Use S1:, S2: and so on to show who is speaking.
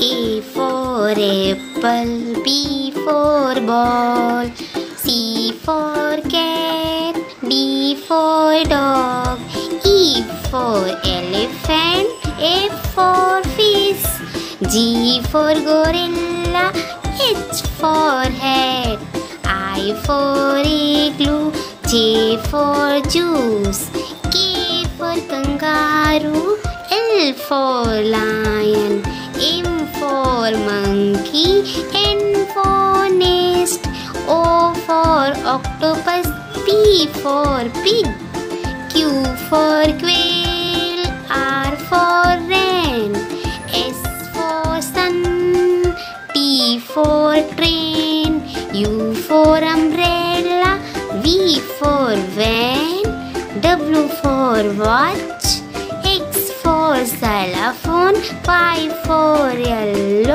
S1: A for apple, B for ball, C for cat, D for dog, E for elephant, F for fish, G for gorilla, H for hat, I for igloo, J for juice, K for kangaroo, L for lion, monkey, N for nest, O for octopus, P for pig, Q for quail, R for wren, S for sun, T for train, U for umbrella, V for van, W for watch, X for xylophone, Y for yellow.